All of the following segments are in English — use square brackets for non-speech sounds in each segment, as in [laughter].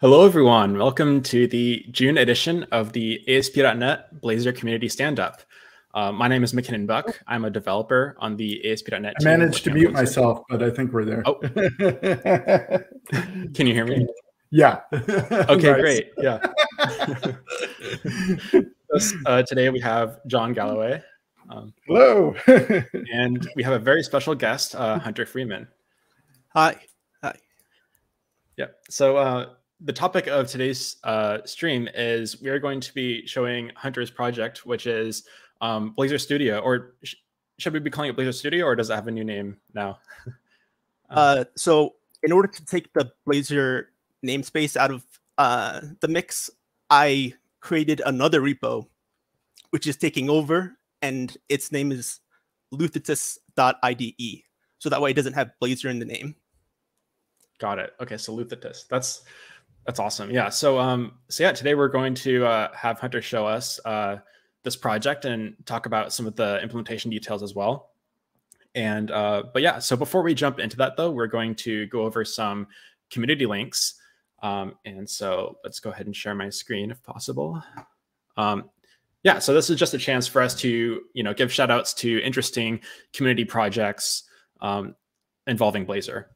Hello, everyone. Welcome to the June edition of the ASP.NET Blazor Community Stand-Up. Uh, my name is Mackinnon Buck. I'm a developer on the ASP.NET. I managed to mute myself, but I think we're there. Oh. [laughs] Can you hear me? Yeah. [laughs] okay, great. Yeah. [laughs] uh, today we have Jon Galloway. Um, Hello. [laughs] and we have a very special guest, uh, Hunter Freeman. Hi. Hi. Yeah. So uh, the topic of today's uh, stream is we are going to be showing Hunter's project, which is um, Blazor Studio. Or sh should we be calling it Blazor Studio, or does it have a new name now? [laughs] uh, so, in order to take the Blazor namespace out of uh, the mix, I created another repo, which is taking over, and its name is luthetus.ide. So that way it doesn't have Blazor in the name. Got it. Okay, so Luthetus. That's that's awesome. Yeah. So um so yeah, today we're going to uh, have Hunter show us uh, this project and talk about some of the implementation details as well. And uh, but yeah, so before we jump into that though, we're going to go over some community links. Um, and so let's go ahead and share my screen if possible. Um, yeah, so this is just a chance for us to you know give shout outs to interesting community projects um, involving Blazor.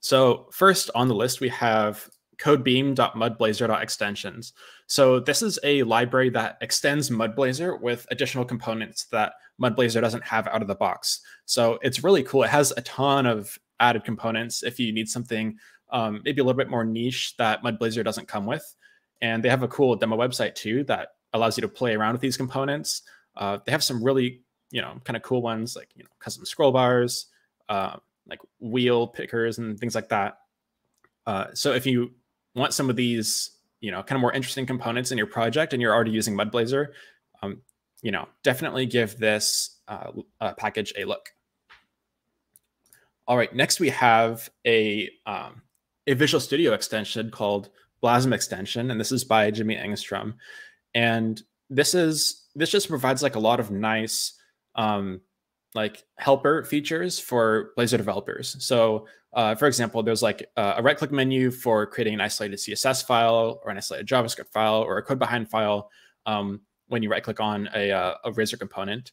So first on the list, we have codebeam.mudblazor.extensions. So this is a library that extends MudBlazor with additional components that MudBlazor doesn't have out of the box. So it's really cool. It has a ton of added components if you need something um, maybe a little bit more niche that MudBlazor doesn't come with. And they have a cool demo website too that allows you to play around with these components. Uh, they have some really, you know, kind of cool ones like, you know, custom scroll bars, uh, like wheel pickers and things like that. Uh, so if you want some of these, you know, kind of more interesting components in your project and you're already using MudBlazor, um, you know, definitely give this uh, uh, package a look. All right, next we have a, um, a Visual Studio extension called Blazm extension, and this is by Jimmy Engstrom. And this is, this just provides like a lot of nice, um, like helper features for Blazor developers. So uh, for example, there's like uh, a right click menu for creating an isolated CSS file or an isolated JavaScript file or a code behind file um, when you right click on a, uh, a Razor component.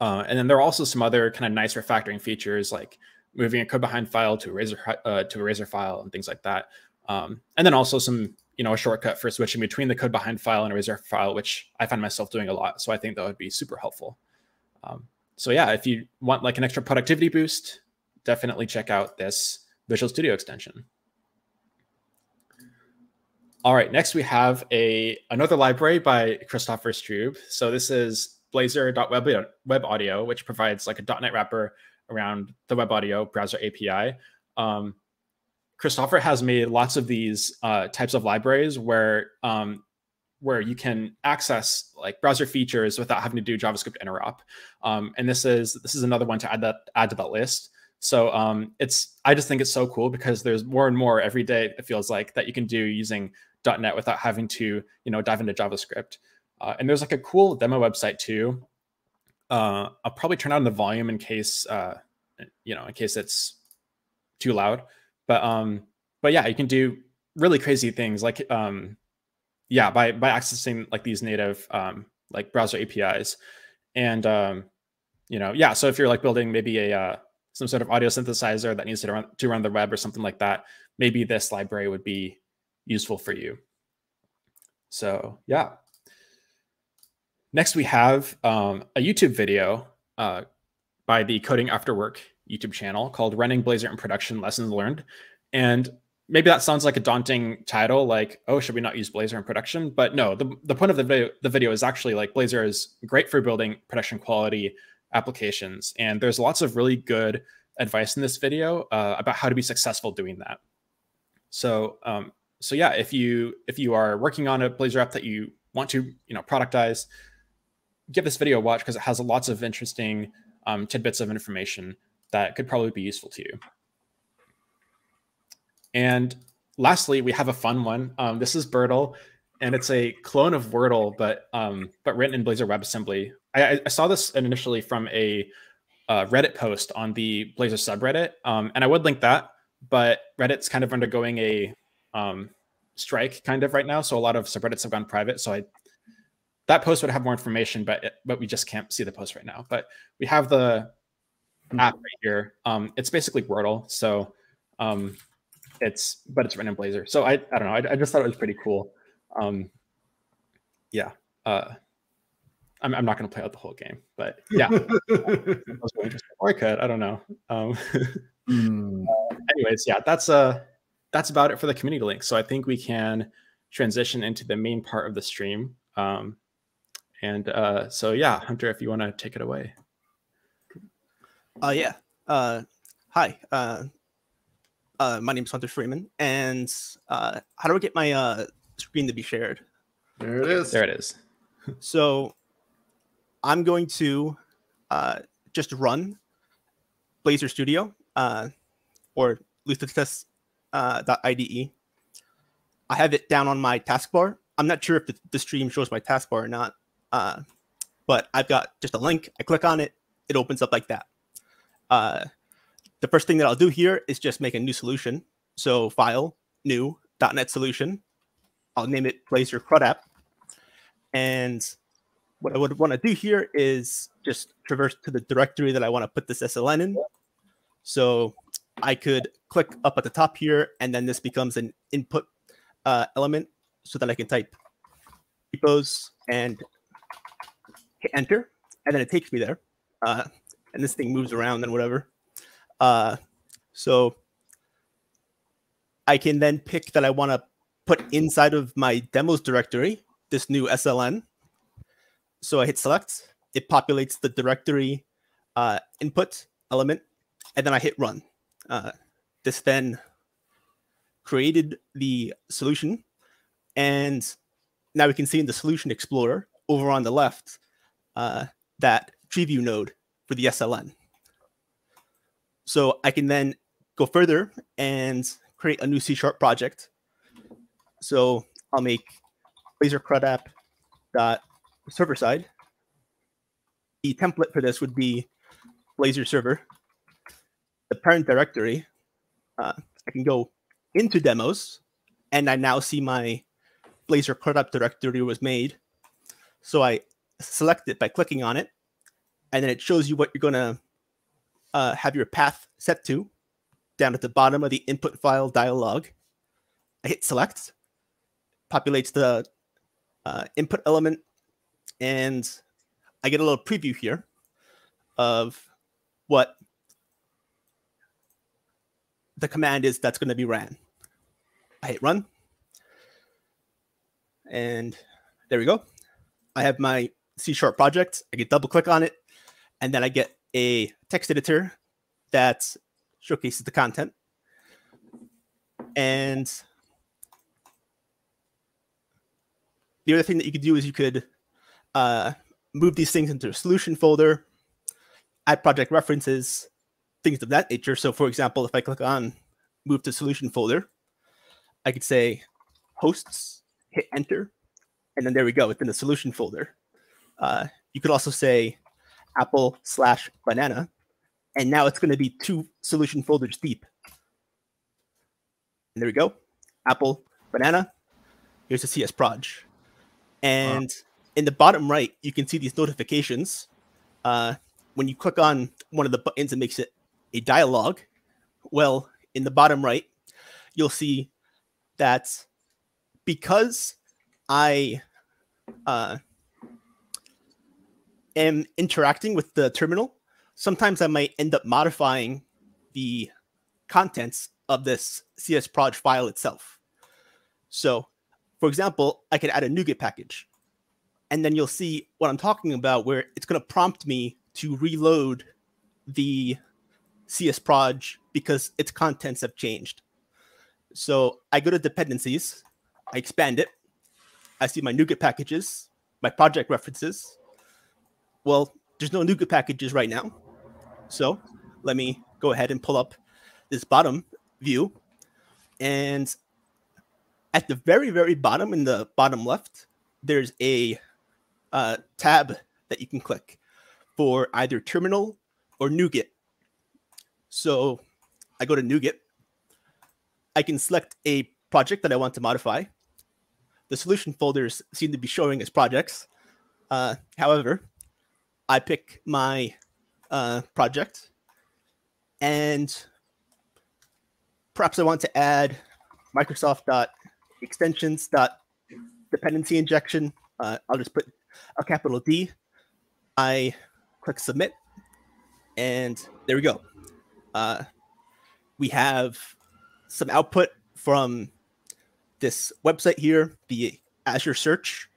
Uh, and then there are also some other kind of nice refactoring features like moving a code behind file to a Razor uh, to a Razor file and things like that. Um, and then also some you know a shortcut for switching between the code behind file and a Razor file, which I find myself doing a lot. So I think that would be super helpful. Um, so yeah, if you want like an extra productivity boost, definitely check out this Visual Studio extension. All right, next we have a another library by Kristoffer Strube. So this is Blazor.web web audio, which provides like a .NET wrapper around the web audio browser API. Um, Kristoffer has made lots of these uh, types of libraries where um, where you can access like browser features without having to do JavaScript interop. Um, and this is this is another one to add that add to that list. So um, it's I just think it's so cool because there's more and more every day it feels like that you can do using .NET without having to you know dive into JavaScript. Uh, and there's like a cool demo website too. Uh, I'll probably turn on the volume in case uh, you know in case it's too loud. But um, but yeah, you can do really crazy things like um, yeah by by accessing like these native um, like browser APIs, and um, you know yeah. So if you're like building maybe a uh, some sort of audio synthesizer that needs to run, to run the web or something like that, maybe this library would be useful for you. So yeah. Next, we have um, a YouTube video uh, by the Coding After Work YouTube channel called Running Blazor in Production Lessons Learned. And maybe that sounds like a daunting title, like, oh, should we not use Blazor in production? But no, the, the point of the video, the video is actually like Blazor is great for building production quality applications. And there's lots of really good advice in this video uh, about how to be successful doing that. So, um, so yeah, if you if you are working on a Blazor app that you want to you know productize, give this video a watch because it has lots of interesting um, tidbits of information that could probably be useful to you. And lastly, we have a fun one. Um, this is Burdle, and it's a clone of Wordle, but um, but written in Blazor WebAssembly. I, I saw this initially from a uh, Reddit post on the Blazor subreddit, um, and I would link that. But Reddit's kind of undergoing a um, strike kind of right now, so a lot of subreddits have gone private. So I that post would have more information, but it, but we just can't see the post right now. But we have the. App right here. Um, it's basically Wordle, so um, it's but it's written in Blazor. So I I don't know. I, I just thought it was pretty cool. Um, yeah. Uh, I'm, I'm not going to play out the whole game, but yeah, [laughs] or I could. I don't know. Um, [laughs] mm. uh, anyways, yeah, that's uh that's about it for the community link. So I think we can transition into the main part of the stream. Um, and uh, so yeah, Hunter, if you want to take it away. Uh, yeah. Uh, hi. Uh, uh, my name is Hunter Freeman, and uh, how do I get my uh, screen to be shared? There it is. There it is. [laughs] so I'm going to uh, just run Blazor Studio uh, or Luthetus uh, .ide. I have it down on my taskbar. I'm not sure if the, the stream shows my taskbar or not, uh, but I've got just a link. I click on it, it opens up like that. Uh, the first thing that I'll do here is just make a new solution. So file, new, .NET solution. I'll name it Blazor CRUD app. And what I would want to do here is just traverse to the directory that I want to put this SLN in. So I could click up at the top here, and then this becomes an input uh, element so that I can type repos and hit enter, and then it takes me there. Uh, and this thing moves around and whatever. Uh, so I can then pick that I want to put inside of my demos directory this new SLN. So I hit select, it populates the directory uh, input element, and then I hit run. Uh, this then created the solution, and now we can see in the solution explorer over on the left uh, that preview node for the SLN. So I can then go further and create a new C sharp project. So I'll make Blazor CRUD app dot server side. The template for this would be Blazor server. The parent directory, uh, I can go into demos, and I now see my Blazor CRUD app directory was made. So I select it by clicking on it, and then it shows you what you're going to uh, have your path set to down at the bottom of the input file dialog. I hit select, populates the uh, input element, and I get a little preview here of what the command is that's going to be ran. I hit run, and there we go. I have my C sharp project. I can double click on it, and then I get a text editor that showcases the content. And the other thing that you could do is you could uh, move these things into a solution folder, add project references, things of that nature. So, for example, if I click on move to solution folder, I could say hosts, hit enter, and then there we go. It's in the solution folder. Uh, you could also say apple slash banana. And now it's going to be two solution folders deep. And there we go. Apple, banana. Here's the CS proj. And wow. in the bottom right, you can see these notifications. Uh, when you click on one of the buttons, it makes it a dialog. Well, in the bottom right, you'll see that because I uh, am interacting with the terminal, sometimes I might end up modifying the contents of this CSproj file itself. So, for example, I could add a NuGet package, and then you'll see what I'm talking about, where it's going to prompt me to reload the CSproj because its contents have changed. So I go to dependencies, I expand it, I see my NuGet packages, my project references, well, there's no NuGet packages right now. So let me go ahead and pull up this bottom view. And at the very, very bottom in the bottom left, there's a uh, tab that you can click for either terminal or NuGet. So I go to NuGet. I can select a project that I want to modify. The solution folders seem to be showing as projects. Uh, however, I pick my uh, project and perhaps I want to add Microsoft dot extensions dot dependency injection. Uh, I'll just put a capital D. I click submit, and there we go. Uh, we have some output from this website here, the Azure Search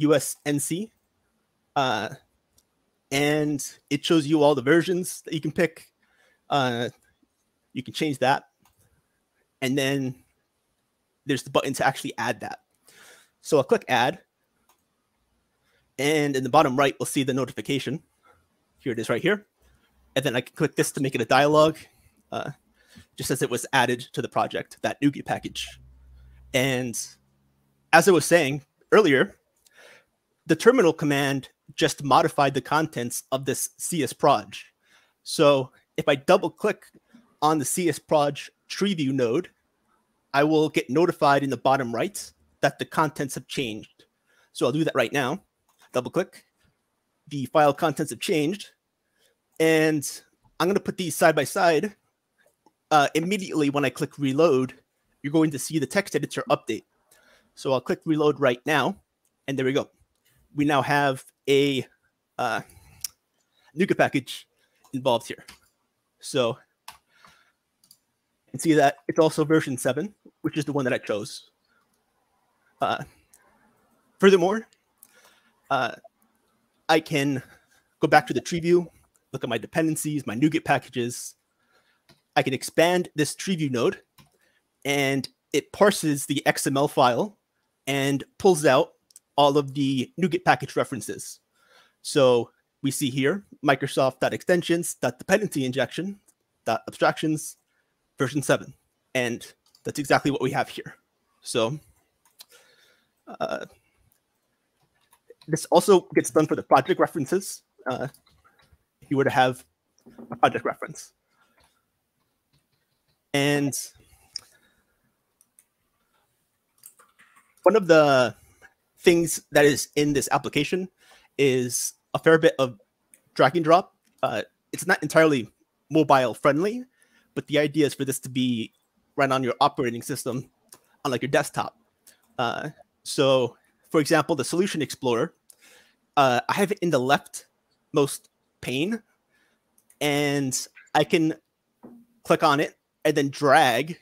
USNC. Uh, and it shows you all the versions that you can pick. Uh, you can change that. And then there's the button to actually add that. So I'll click add. And in the bottom right, we'll see the notification. Here it is right here. And then I can click this to make it a dialog, uh, just as it was added to the project, that NuGet package. And as I was saying earlier, the terminal command just modified the contents of this csproj. So if I double click on the csproj tree view node, I will get notified in the bottom right that the contents have changed. So I'll do that right now. Double click. The file contents have changed. And I'm going to put these side by side. Uh, immediately when I click reload, you're going to see the text editor update. So I'll click reload right now. And there we go. We now have a uh, NuGet package involved here. So you can see that it's also version 7, which is the one that I chose. Uh, furthermore, uh, I can go back to the tree view, look at my dependencies, my NuGet packages. I can expand this tree view node and it parses the XML file and pulls out all of the NuGet package references. So we see here Microsoft.extensions.dependency injection abstractions version 7 and that's exactly what we have here. So uh, this also gets done for the project references. Uh, if you were to have a project reference. And one of the things that is in this application is a fair bit of drag and drop. Uh, it's not entirely mobile friendly, but the idea is for this to be run on your operating system on like your desktop. Uh, so, for example, the Solution Explorer, uh, I have it in the leftmost pane, and I can click on it and then drag,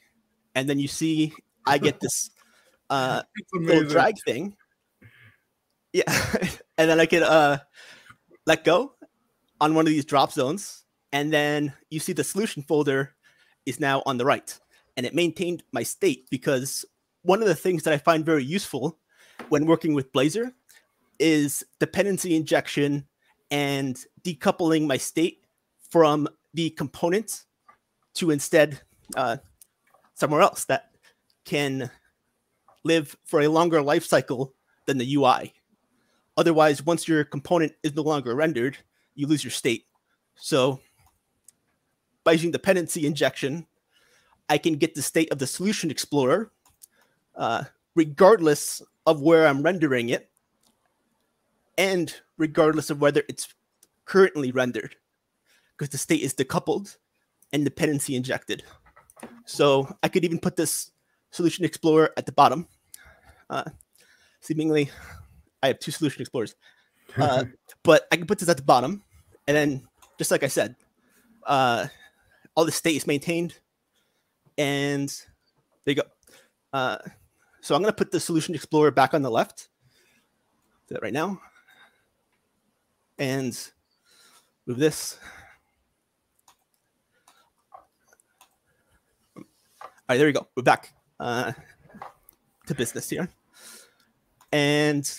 and then you see I get this uh, [laughs] little drag thing. Yeah, [laughs] and then I can uh, let go on one of these drop zones, and then you see the solution folder is now on the right, and it maintained my state because one of the things that I find very useful when working with Blazor is dependency injection and decoupling my state from the component to instead uh, somewhere else that can live for a longer life cycle than the UI. Otherwise, once your component is no longer rendered, you lose your state. So by using dependency injection, I can get the state of the solution explorer uh, regardless of where I'm rendering it and regardless of whether it's currently rendered because the state is decoupled and dependency injected. So I could even put this solution explorer at the bottom. Uh, seemingly I have two solution explorers. [laughs] Uh, but I can put this at the bottom, and then just like I said, uh, all the state is maintained, and there you go. Uh, so I'm going to put the solution explorer back on the left. Do that right now, and move this. All right, there we go. We're back uh, to business here. And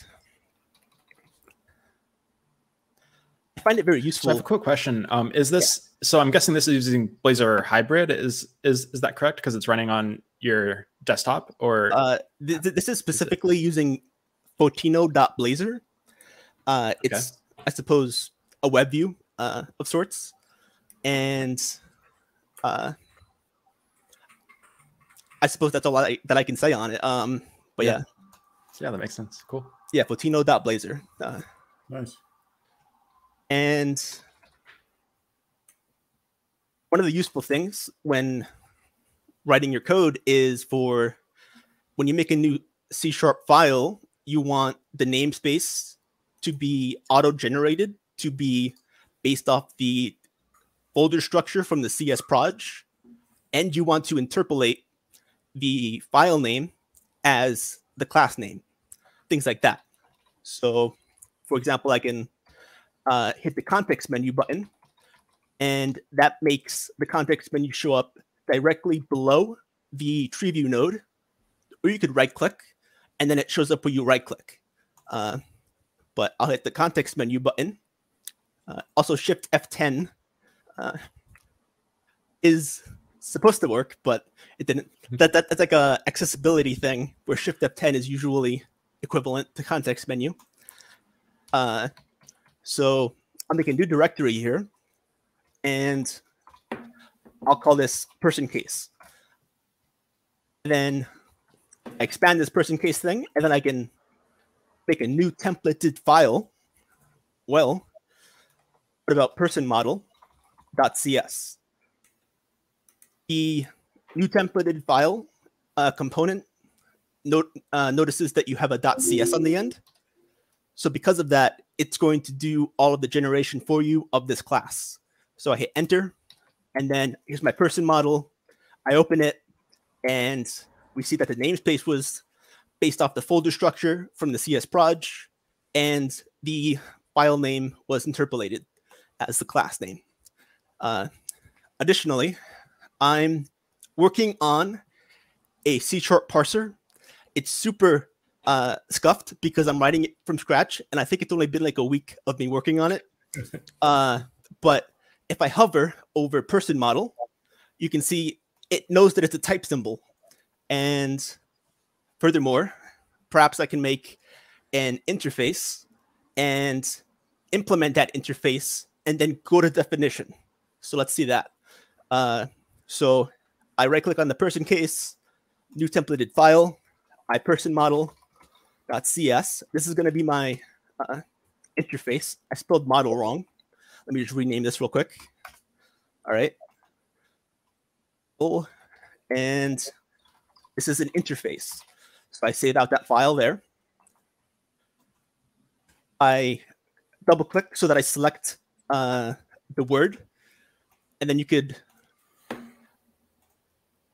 I find it very useful. So I have a quick question. Um, is this yeah. so? I'm guessing this is using Blazor Hybrid. Is is is that correct? Because it's running on your desktop, or uh, th- th- this is specifically is using Photino.blazor. Uh, it's okay. I suppose a web view uh, of sorts. and uh, I suppose that's all I, that I can say on it. Um, but yeah. yeah. Yeah, that makes sense. Cool. Yeah, Photino.blazor. Uh, nice. And one of the useful things when writing your code is for when you make a new C sharp file, you want the namespace to be auto generated, to be based off the folder structure from the CS proj, and you want to interpolate the file name as the class name, things like that. So, for example, I can uh, hit the context menu button, and that makes the context menu show up directly below the tree view node, or you could right click, and then it shows up where you right click. Uh, but I'll hit the context menu button. Uh, also, Shift F10 uh, is supposed to work, but it didn't. Hmm. That, that that's like a accessibility thing where Shift F10 is usually equivalent to context menu. So I'm making new directory here, and I'll call this person case. And then I expand this person case thing, and then I can make a new templated file. Well, what about person model.cs? The new templated file uh, component note, uh, notices that you have a .cs on the end. So because of that, it's going to do all of the generation for you of this class. So I hit enter, and then here's my person model. I open it, and we see that the namespace was based off the folder structure from the CS proj, and the file name was interpolated as the class name. Uh, additionally, I'm working on a C sharp parser. It's super uh, scuffed because I'm writing it from scratch, and I think it's only been like a week of me working on it. [laughs] Uh, but if I hover over person model, you can see it knows that it's a type symbol. And furthermore, perhaps I can make an interface and implement that interface and then go to definition. So let's see that. Uh, so I right click on the person case, new templated file, I person model, .cs. This is going to be my uh, interface. I spelled model wrong. Let me just rename this real quick. All right. Oh, and this is an interface. So I save out that file there. I double click so that I select uh, the word, and then you could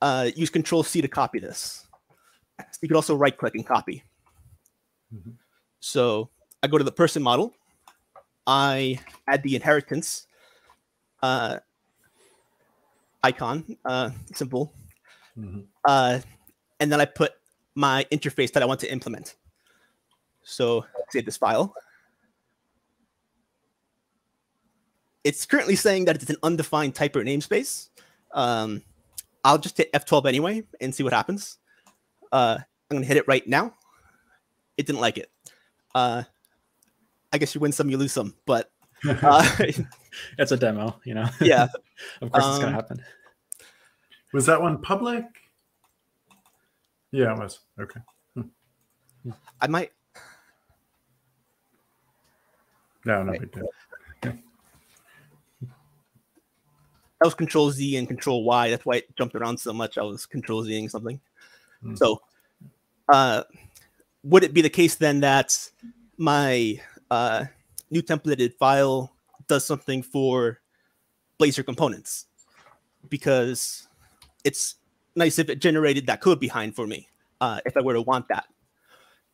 uh, use Control C to copy this. You could also right click and copy. Mm-hmm. So I go to the person model. I add the inheritance uh, icon, uh, simple. Mm-hmm. Uh, and then I put my interface that I want to implement. So save this file. It's currently saying that it's an undefined type or namespace. Um, I'll just hit F12 anyway and see what happens. Uh, I'm gonna hit it right now it didn't like it. Uh, I guess you win some, you lose some, but [laughs] uh, [laughs] it's a demo, you know. [laughs] Yeah, of course um, it's gonna um, happen. Was that one public? Yeah, it was. Okay. Hmm. I might. No, no big deal. That was Control Z and Control Y. That's why it jumped around so much. I was Control Zing something. Mm. So, uh, would it be the case then that my uh, new templated file does something for Blazor components? Because it's nice if it generated that code behind for me uh, if I were to want that.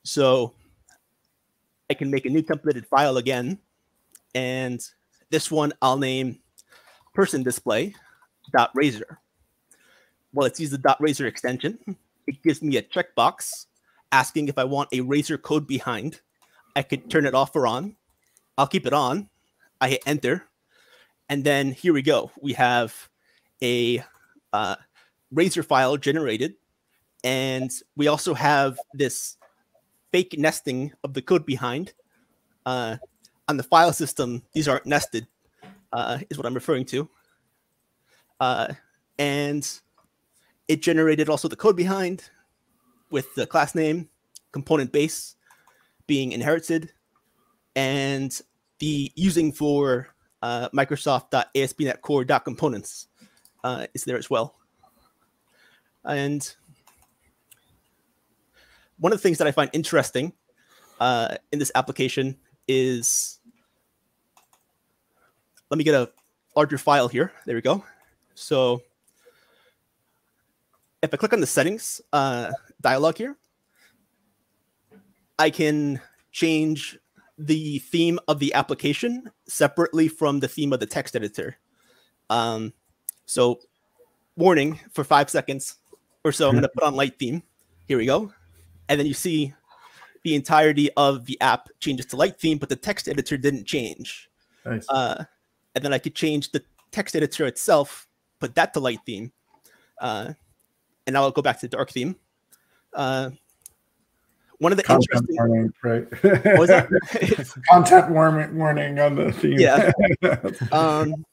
So I can make a new templated file again. And this one I'll name person display dot razor. Well, let's use the dot razor extension. It gives me a checkbox asking if I want a razor code behind. I could turn it off or on. I'll keep it on. I hit enter. And then here we go. We have a uh, razor file generated. And we also have this fake nesting of the code behind. Uh, on the file system, these aren't nested, uh, is what I'm referring to. uh, and it generated also the code behind with the class name, component base being inherited, and the using for uh, Microsoft.ASP.NET Core.components uh, is there as well. And one of the things that I find interesting uh, in this application is, let me get a larger file here. There we go. So if I click on the settings uh, dialog here, I can change the theme of the application separately from the theme of the text editor. Um, so warning for five seconds or so, I'm going to put on light theme. Here we go. And then you see the entirety of the app changes to light theme, but the text editor didn't change. Nice. Uh, and then I could change the text editor itself, put that to light theme. Uh, and now I'll go back to dark theme. Uh, one of the Content interesting warning, right? was that? [laughs] Content warning, warning on the theme. Yeah. [laughs] um,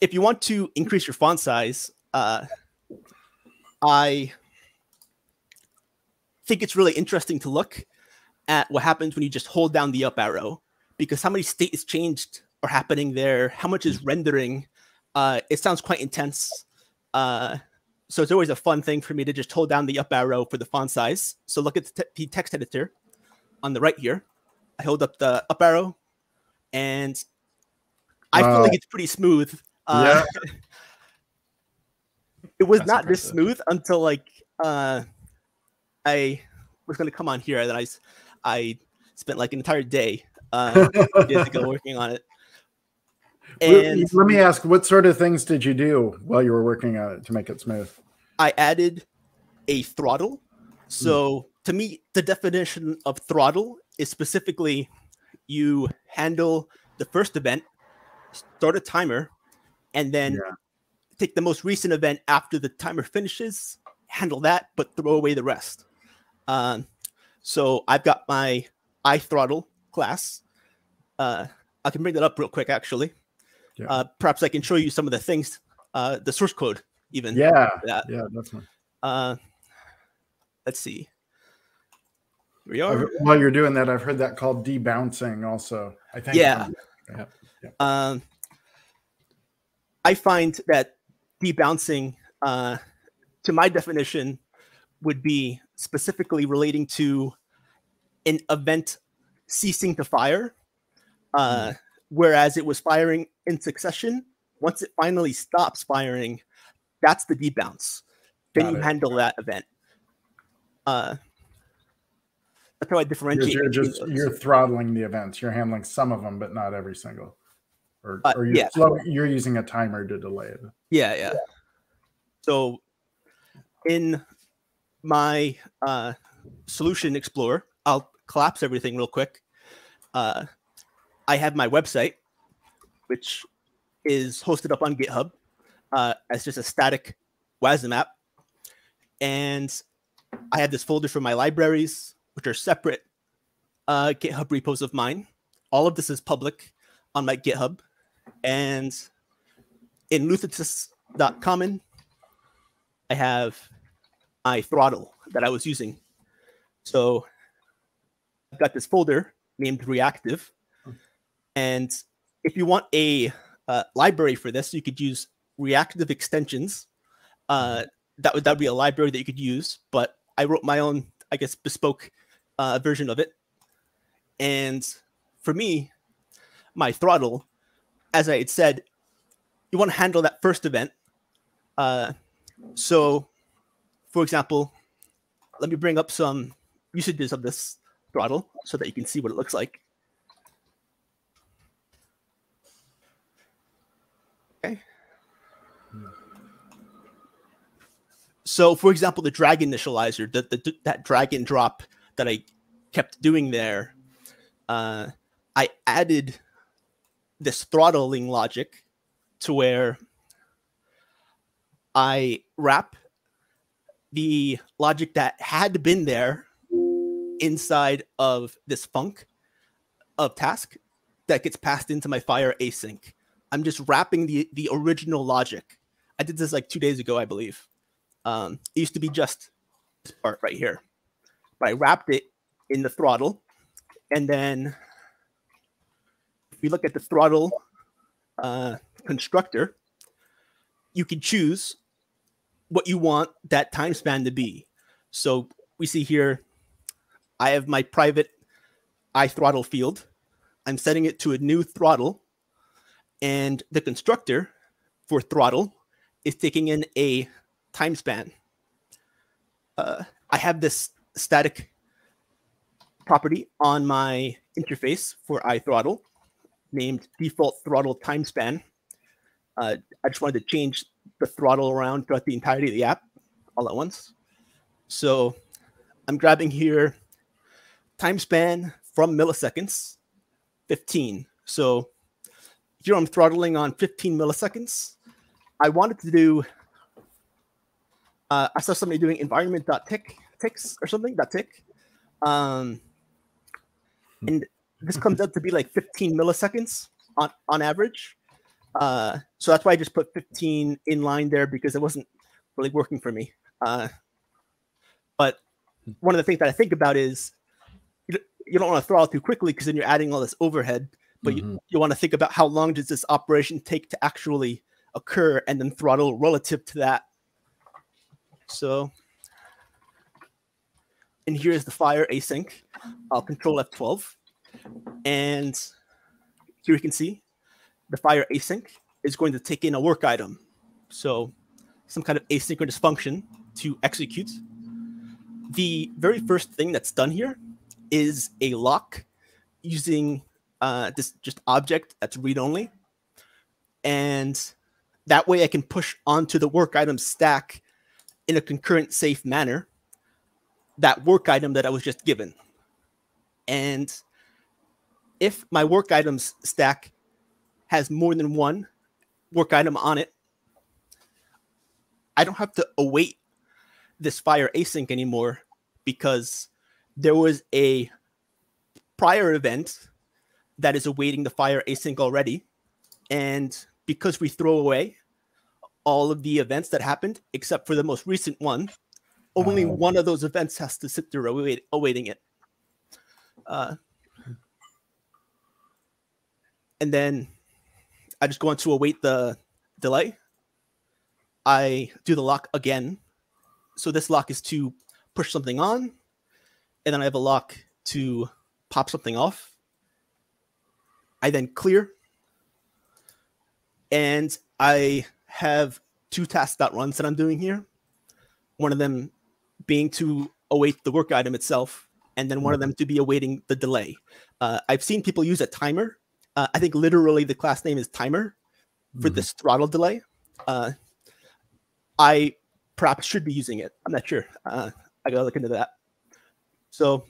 if you want to increase your font size, uh, I think it's really interesting to look at what happens when you just hold down the up arrow because how many states changed are happening there, how much is rendering. Uh, it sounds quite intense. Uh, so it's always a fun thing for me to just hold down the up arrow for the font size. So look at the, te- the text editor on the right here. I hold up the up arrow and I feel like it's pretty smooth. Uh, [laughs] it was That's not this smooth until like uh, I was going to come on here, and then I s- I spent like an entire day uh, [laughs] days ago working on it. And Let me ask, what sort of things did you do while you were working on it to make it smooth? I added a throttle. So to me, the definition of throttle is specifically you handle the first event, start a timer, and then Yeah. take the most recent event after the timer finishes, handle that, but throw away the rest. Um, so I've got my iThrottle class. Uh, I can bring that up real quick, actually. Yeah. Uh, perhaps I can show you some of the things, uh, the source code, even. Yeah, that. yeah, definitely. Uh, let's see. Here we I've- are. While you're doing that, I've heard that called debouncing also. I think. Yeah. yeah. yeah. Um, I find that debouncing, uh, to my definition, would be specifically relating to an event ceasing to fire, uh, whereas it was firing in succession. Once it finally stops firing, that's the debounce. Then Got you it. handle that event. Uh, that's how I differentiate. you're just you're throttling the events. You're handling some of them, but not every single. Or, Uh, or you're yeah. slow, you're using a timer to delay it. Yeah, yeah. So in my uh, solution explorer, I'll collapse everything real quick. Uh, I have my website, which is hosted up on GitHub uh, as just a static WASM app. And I have this folder for my libraries, which are separate uh, GitHub repos of mine. All of this is public on my GitHub. And in luthetus.common, I have my throttle that I was using. So I've got this folder named reactive. And if you want a uh, library for this, you could use reactive extensions. Uh, that would that would be a library that you could use, but I wrote my own, I guess, bespoke uh, version of it. And for me, my throttle, as I had said, you want to handle that first event. Uh, so, for example, let me bring up some usages of this throttle so that you can see what it looks like. So, for example, the drag initializer, the, the, that drag and drop that I kept doing there, uh, I added this throttling logic to where I wrap the logic that had been there inside of this funk of task that gets passed into my fire async. I'm just wrapping the the original logic. I did this like two days ago, I believe. Um, it used to be just this part right here, but I wrapped it in the throttle, and then if we look at the throttle uh, constructor, you can choose what you want that time span to be. So we see here, I have my private iThrottle field. I'm setting it to a new throttle, and the constructor for throttle is taking in a time span. Uh, I have this static property on my interface for iThrottle named default throttle time span. Uh, I just wanted to change the throttle around throughout the entirety of the app all at once. So I'm grabbing here time span from milliseconds, 15. So here I'm throttling on 15 milliseconds. I wanted to do, uh, I saw somebody doing environment.tick ticks or something, dot tick. Um, and this comes out to be like 15 milliseconds on, on average. Uh, so that's why I just put 15 in line there because it wasn't really working for me. Uh, but one of the things that I think about is you, you don't want to throttle too quickly because then you're adding all this overhead. But mm-hmm. you, you want to think about how long does this operation take to actually occur and then throttle relative to that. So, and here's the fire async. I'll control F12. And here you can see the fire async is going to take in a work item. So some kind of asynchronous function to execute. The very first thing that's done here is a lock using uh, this just object that's read only. And that way I can push onto the work item stack in a concurrent safe manner that work item that I was just given. And if my work items stack has more than one work item on it, I don't have to await this fire async anymore because there was a prior event that is awaiting the fire async already. And because we throw away all of the events that happened, except for the most recent one, only uh, one of those events has to sit there await, awaiting it. Uh, and then I just go on to await the delay. I do the lock again. So this lock is to push something on, and then I have a lock to pop something off. I then clear, and I have two task.runs that runs that I'm doing here. One of them being to await the work item itself, and then one of them to be awaiting the delay. Uh, I've seen people use a timer uh, I think literally the class name is timer for mm-hmm. this throttle delay. Uh, I perhaps should be using it. I'm not sure. Uh, I gotta look into that. So,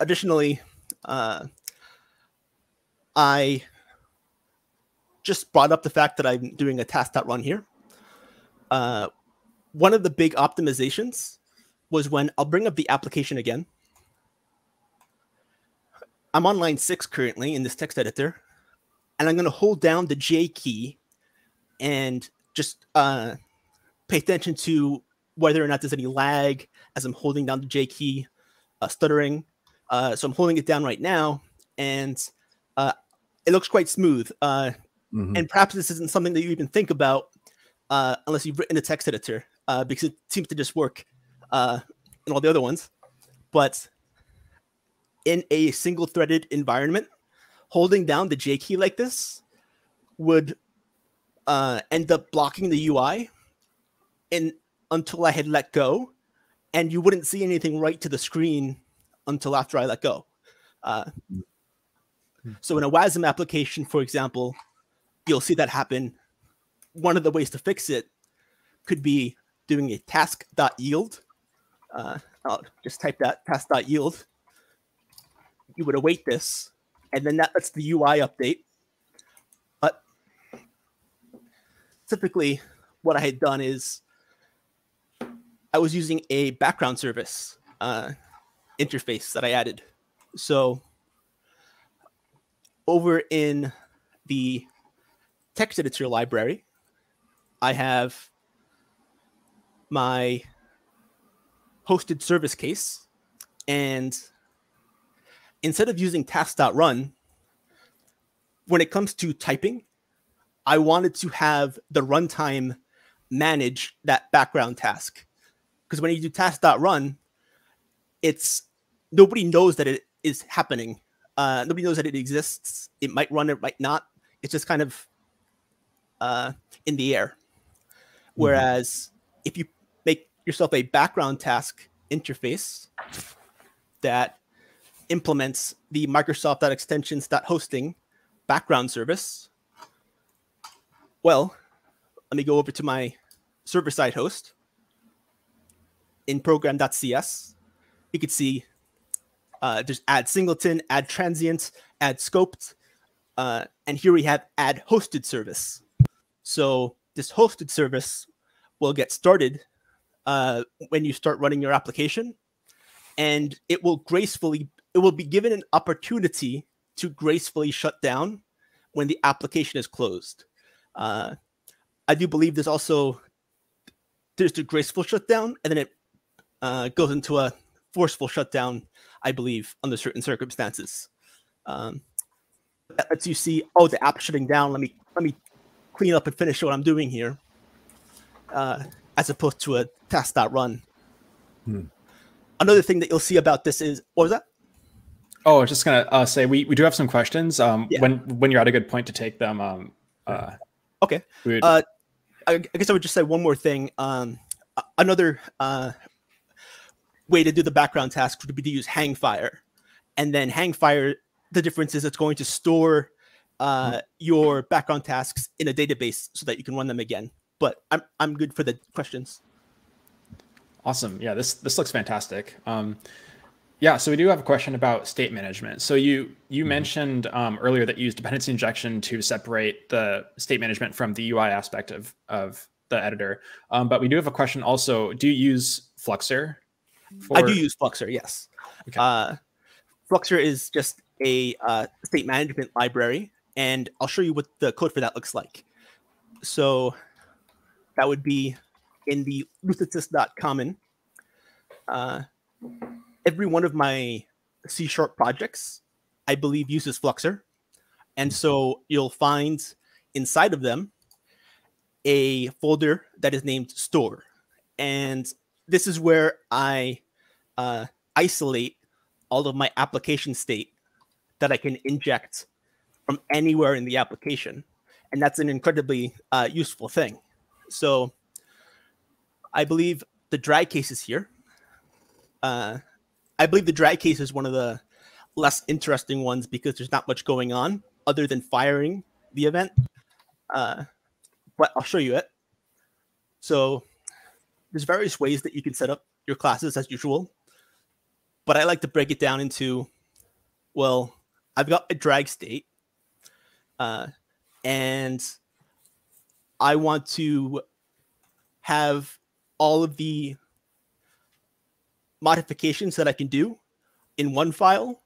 additionally, uh, I just brought up the fact that I'm doing a task.run here. Uh, one of the big optimizations was when I'll bring up the application again I'm on line six currently in this text editor, and I'm going to hold down the J key and just uh, pay attention to whether or not there's any lag as I'm holding down the J key, uh, stuttering. Uh, so I'm holding it down right now, and uh, it looks quite smooth. Uh, mm-hmm. And perhaps this isn't something that you even think about uh, unless you've written a text editor, because it seems to just work in all the other ones. But in a single threaded environment, holding down the J key like this would uh, end up blocking the UI and until I had let go, and you wouldn't see anything right to the screen until after I let go. Uh, so in a WASM application, for example, you'll see that happen. One of the ways to fix it could be doing a task.yield. Uh, I'll just type that task.yield you would await this, and then that lets the UI update. But typically, what I had done is I was using a background service uh, interface that I added. So over in the text editor library, I have my hosted service case. And instead of using task.run, when it comes to typing, I wanted to have the runtime manage that background task. Because when you do task.run, it's nobody knows that it is happening. Uh, nobody knows that it exists. It might run, it might not. It's just kind of uh, in the air. Mm-hmm. Whereas if you make yourself a background task interface that implements the Microsoft.extensions.hosting background service, well, let me go over to my server side host in program.cs. You can see uh, there's add singleton, add transient, add scoped, uh, and here we have add hosted service. So this hosted service will get started uh, when you start running your application, and it will gracefully it will be given an opportunity to gracefully shut down when the application is closed. Uh, I do believe there's also there's the graceful shutdown, and then it uh, goes into a forceful shutdown. I believe under certain circumstances. Um, that lets you see, oh, the app shutting down. Let me let me clean up and finish what I'm doing here, uh, as opposed to a task.run. Hmm. Another thing that you'll see about this is what was that? Oh, I was just gonna uh, say we, we do have some questions. Um, yeah. when when you're at a good point to take them. Um, uh, okay. Would... Uh, I, guess I would just say one more thing. Um, another uh, way to do the background task would be to use Hangfire, and then Hangfire. The difference is it's going to store uh, hmm. your background tasks in a database so that you can run them again. But I'm I'm good for the questions. Awesome. Yeah, this this looks fantastic. Um, yeah, so we do have a question about state management. So you you mm-hmm. mentioned um, earlier that you use dependency injection to separate the state management from the UI aspect of of the editor. Um, but we do have a question also. Do you use Fluxor? For... I do use Fluxor. Yes. Okay. Uh, Fluxor is just a uh, state management library, and I'll show you what the code for that looks like. So that would be in the luthetus.common. Uh, every one of my C sharp projects, I believe, uses Fluxor. And so you'll find inside of them a folder that is named store. And this is where I uh, isolate all of my application state that I can inject from anywhere in the application. And that's an incredibly uh, useful thing. So I believe the drag case is here. Uh, I believe the drag case is one of the less interesting ones because there's not much going on other than firing the event. Uh, but I'll show you it. So there's various ways that you can set up your classes as usual. But I like to break it down into, well, I've got a drag state, uh, and I want to have all of the modifications that I can do in one file,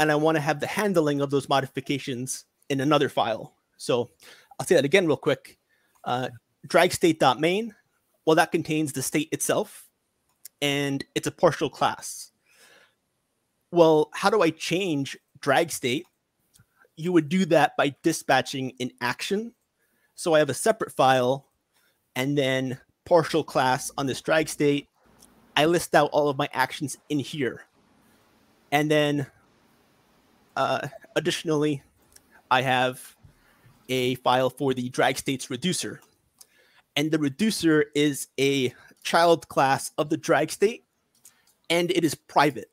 and I want to have the handling of those modifications in another file. So I'll say that again real quick. Uh, drag state.main, well, that contains the state itself, and it's a partial class. Well, how do I change drag state? You would do that by dispatching an action. So I have a separate file and then partial class on this drag state I list out all of my actions in here. And then uh, additionally, I have a file for the drag states reducer. And the reducer is a child class of the drag state, and it is private.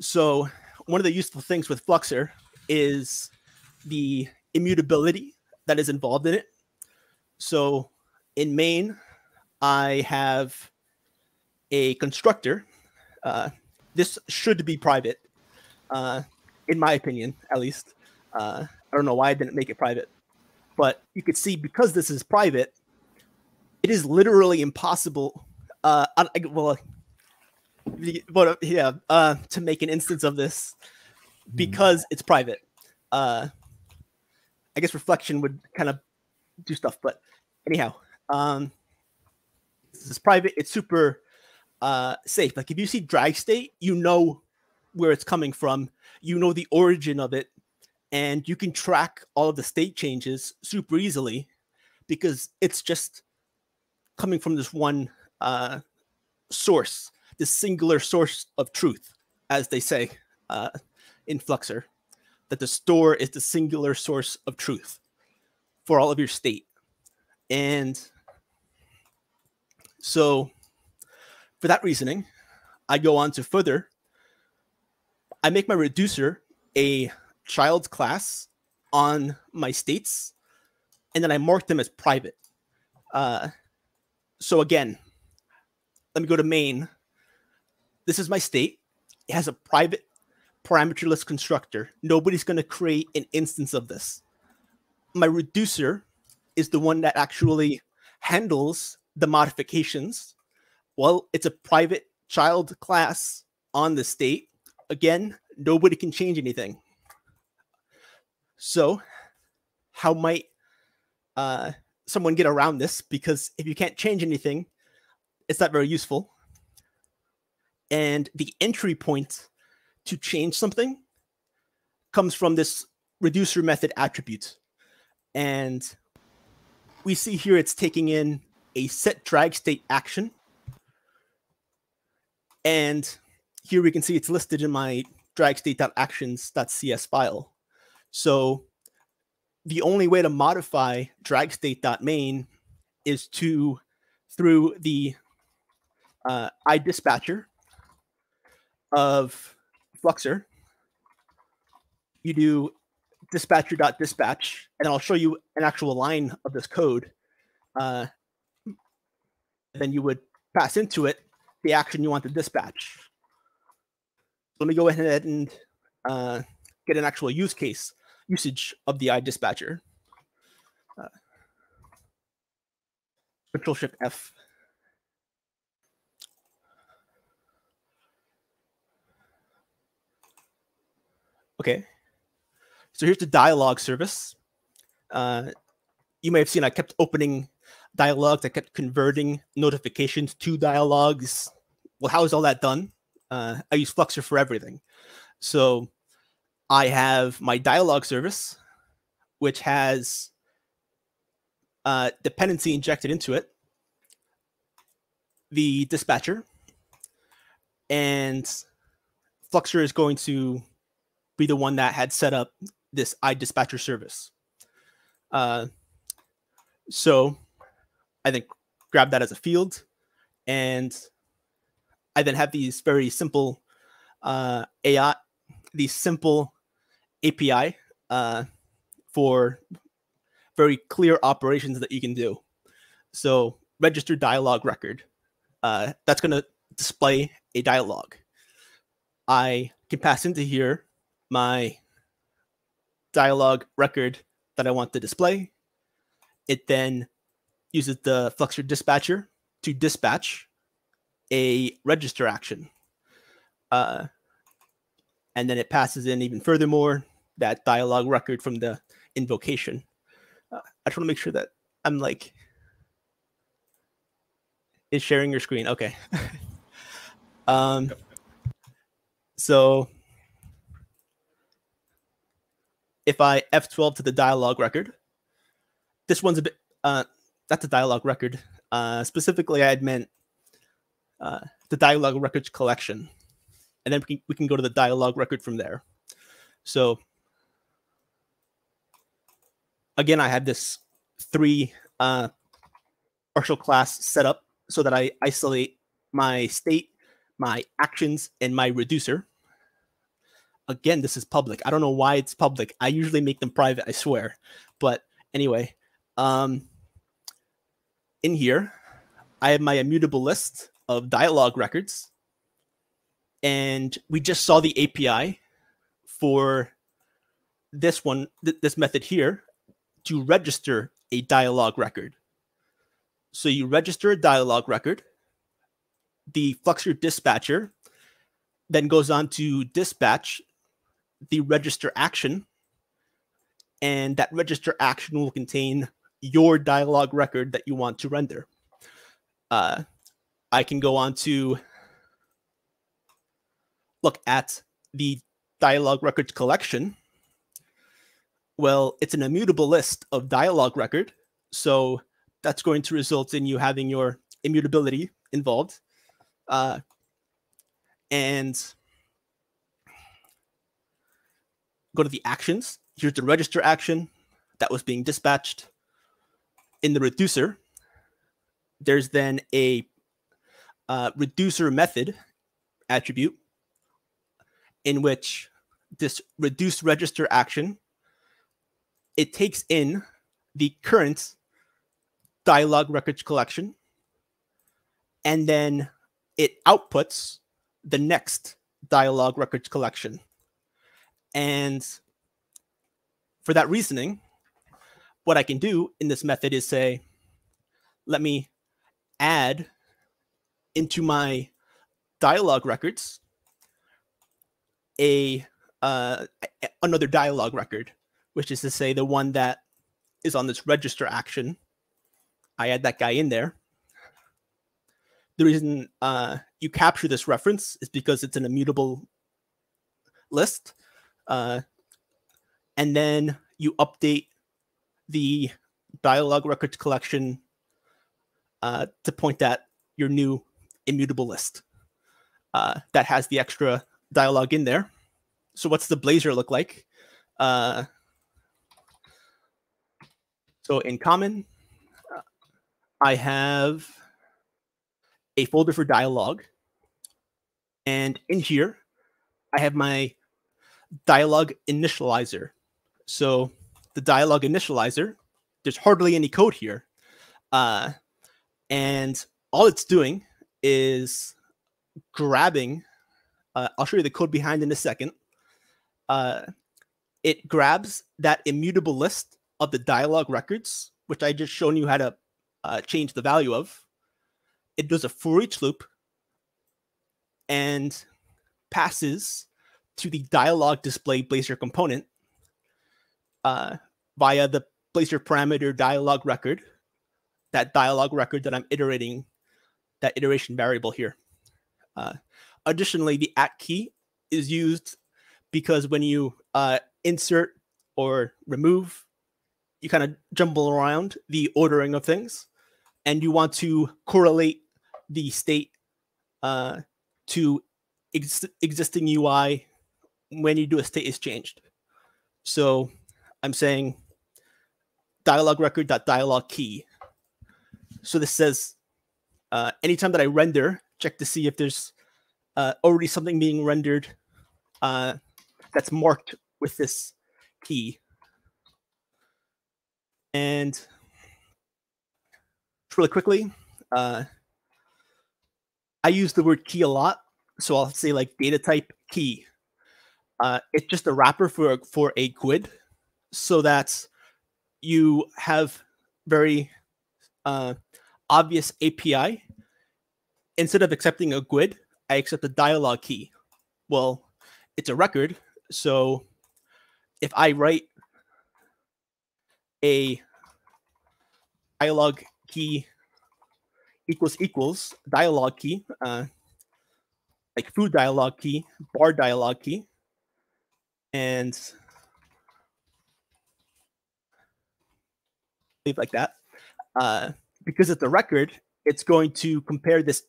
So one of the useful things with Fluxor is the immutability that is involved in it. So in main, I have a constructor. Uh, this should be private, uh, in my opinion, at least. Uh, I don't know why I didn't make it private, but you could see because this is private, it is literally impossible. Uh, I, well, but yeah, uh, to make an instance of this because it's private. uh, I guess reflection would kind of do stuff. But anyhow, um, this is private. It's super uh, safe. Like if you see drag state, you know where it's coming from. You know the origin of it, and you can track all of the state changes super easily because it's just coming from this one uh, source, this singular source of truth, as they say uh, in Fluxor, that the store is the singular source of truth for all of your state. And so, for that reasoning, I go on to further. I make my reducer a child class on my states, and then I mark them as private. Uh, so again, let me go to main. This is my state. It has a private parameterless constructor. Nobody's going to create an instance of this. My reducer is the one that actually handles the modifications. Well, it's a private child class on the state. Again, nobody can change anything. So, how might uh, someone get around this? Because if you can't change anything, it's not very useful. And the entry point to change something comes from this reducer method attribute. And we see here it's taking in a set drag state action. And here we can see it's listed in my drag state.actions.cs file. So the only way to modify drag state.main is to through the uh, iDispatcher of Fluxor. You do dispatcher.dispatch, and I'll show you an actual line of this code. Uh, then you would pass into it the action you want to dispatch. Let me go ahead and uh, get an actual use case usage of the iDispatcher. Uh, Control Shift F. Okay. So here's the dialogue service. Uh, you may have seen I kept opening dialogues. I kept converting notifications to dialogues. Well, how is all that done? Uh, I use Fluxor for everything. So I have my dialogue service, which has uh, dependency injected into it, the dispatcher, and Fluxor is going to be the one that had set up this iDispatcher service. Uh, so I then grab that as a field, and I then have these very simple uh, AI, these simple API uh, for very clear operations that you can do. So register dialog record. Uh, that's going to display a dialog. I can pass into here my dialog record that I want to display. It then uses the Fluxor dispatcher to dispatch a register action. Uh, and then it passes in even furthermore that dialog record from the invocation. Uh, I just want to make sure that I'm like is sharing your screen. Okay. [laughs] um, so if I F12 to the dialog record, this one's a bit, uh, that's a dialog record. Uh, specifically, I had meant uh, the dialog records collection and then we can, we can go to the dialog record from there. So again, I have this three uh, partial class set up so that I isolate my state, my actions, and my reducer. Again, this is public. I don't know why it's public. I usually make them private, I swear. But anyway, um, in here, I have my immutable list of dialog records and we just saw the API for this one, th- this method here, to register a dialog record. So you register a dialog record. The Fluxor dispatcher then goes on to dispatch the register action and that register action will contain your dialog record that you want to render. Uh, I can go on to look at the dialog records collection. Well, it's an immutable list of dialog record, so that's going to result in you having your immutability involved. Uh, and go to the actions. Here's the register action that was being dispatched. In the reducer, there's then a uh, reducer method attribute in which this reduce register action it takes in the current dialog records collection and then it outputs the next dialog records collection and for that reasoning, what I can do in this method is say, let me add into my dialog records a uh, another dialog record, which is to say the one that is on this register action. I add that guy in there. The reason uh, you capture this reference is because it's an immutable list. Uh, and then you update the dialog records collection uh, to point at your new immutable list uh, that has the extra dialog in there. So what's the Blazor look like? Uh, so in common, I have a folder for dialog. And in here, I have my dialog initializer. So the dialog initializer, there's hardly any code here. Uh, and all it's doing is grabbing, uh, I'll show you the code behind in a second. Uh, it grabs that immutable list of the dialog records, which I just shown you how to uh, change the value of. It does a for each loop and passes to the dialog display Blazor component uh, via the Blazor parameter dialog record, that dialog record that I'm iterating, that iteration variable here. Uh, additionally, the at key is used because when you uh, insert or remove, you kind of jumble around the ordering of things, and you want to correlate the state uh, to ex existing UI when you do a state is changed. So I'm saying dialog record dot dialog key. So this says uh, anytime that I render, check to see if there's uh, already something being rendered uh, that's marked with this key. And really quickly, uh, I use the word key a lot. So I'll say like data type key. Uh, it's just a wrapper for for a GUID, so that you have very uh, obvious API. Instead of accepting a GUID, I accept a dialog key. Well, it's a record, so if I write a dialog key equals equals dialog key, uh, like foo dialog key, bar dialog key, and leave like that. Uh, because it's a record, it's going to compare this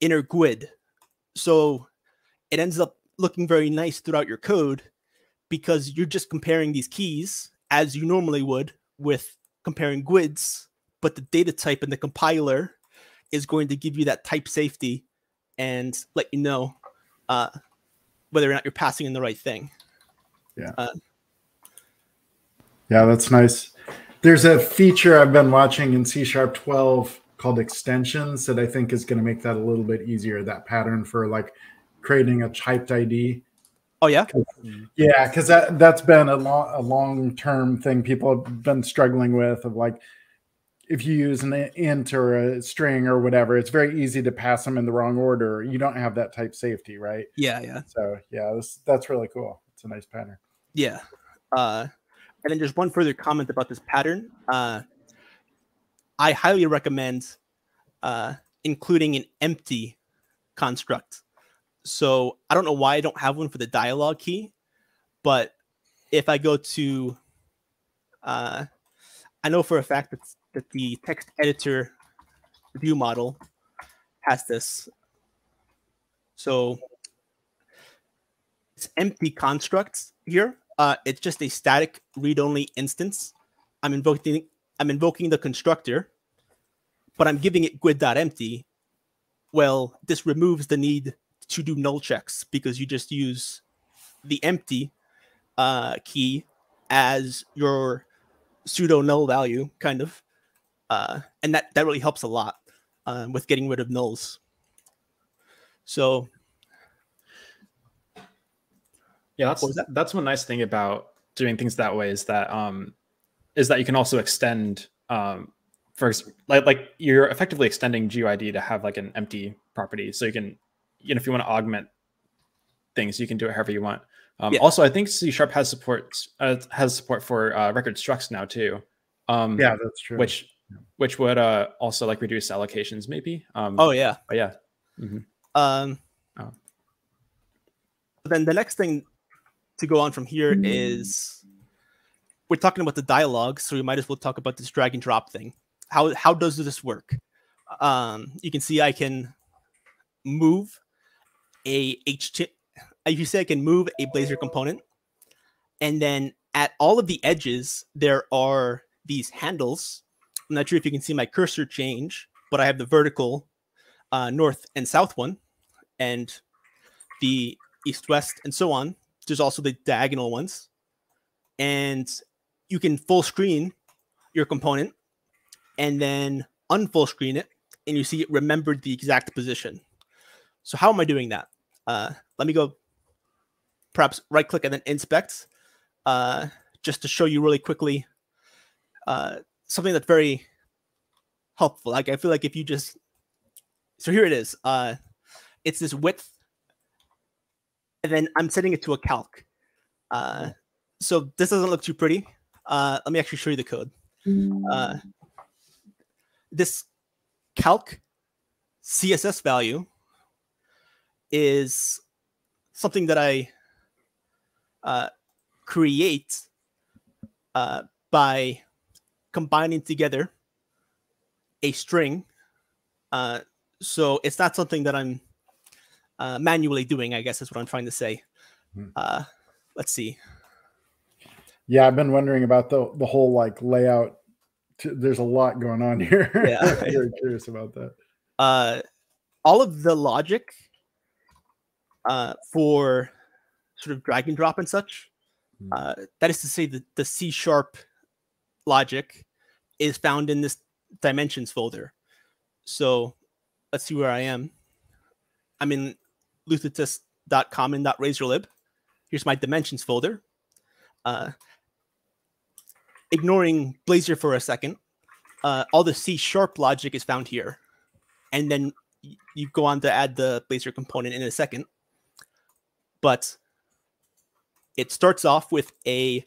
inner GUID. So it ends up looking very nice throughout your code because you're just comparing these keys as you normally would with comparing GUIDs, but the data type in the compiler is going to give you that type safety and let you know uh, whether or not you're passing in the right thing. Yeah. Uh, yeah, that's nice. There's a feature I've been watching in C Sharp 12 called extensions that I think is going to make that a little bit easier. That pattern for like creating a typed ID. Oh yeah, yeah, because that that's been a long a long term thing people have been struggling with of like if you use an int or a string or whatever, it's very easy to pass them in the wrong order. You don't have that type safety, right? Yeah, yeah. So yeah, that's, that's really cool. It's a nice pattern. Yeah. Uh, and then just one further comment about this pattern. Uh, I highly recommend uh, including an empty construct. So I don't know why I don't have one for the dialog key, but if I go to, uh, I know for a fact that, that the text editor view model has this. So it's empty constructs here. Uh, it's just a static read-only instance. I'm invoking I'm invoking the constructor, but I'm giving it guid.empty. Well, this removes the need to do null checks because you just use the empty uh, key as your pseudo null value, kind of, uh, and that that really helps a lot uh, with getting rid of nulls. So Yeah, that's that? that's one nice thing about doing things that way is that um is that you can also extend um for like like you're effectively extending GUID to have like an empty property. So you can you know if you want to augment things, you can do it however you want. Um, yeah. Also, I think C sharp has support uh, has support for uh, record structs now too. Um, yeah, that's true. Which which would uh, also like reduce allocations maybe. Um, oh yeah, yeah. Mm-hmm. Um. Oh. Then the next thing to go on from here mm. is we're talking about the dialogue, so we might as well talk about this drag and drop thing. How how does this work? Um, you can see I can move a HT. If you say I can move a Blazor component, and then at all of the edges there are these handles. I'm not sure if you can see my cursor change, but I have the vertical uh, north and south one, and the east west and so on there's also the diagonal ones. And you can full screen your component and then unfull screen it and you see it remembered the exact position. So how am I doing that? Uh, let me go perhaps right click and then inspect uh, just to show you really quickly uh, something that's very helpful. Like I feel like if you just so here it is. Uh, it's this width and then I'm setting it to a calc. Uh, so this doesn't look too pretty. Uh, let me actually show you the code. Uh, this calc CSS value is something that I uh, create uh, by combining together a string. Uh, so it's not something that I'm uh, manually doing. I guess is what I'm trying to say. Hmm. Uh, let's see. Yeah, I've been wondering about the the whole like layout. There's a lot going on [laughs] here. Yeah, I'm very curious about that. Uh, all of the logic uh, for sort of drag and drop and such. Hmm. Uh, that is to say, the, the C sharp logic is found in this dimensions folder. So let's see where I am. I'm in luthetus.common.razorlib. Here's my dimensions folder. Uh, ignoring Blazor for a second, uh, all the C sharp logic is found here. And then you go on to add the Blazor component in a second. But it starts off with a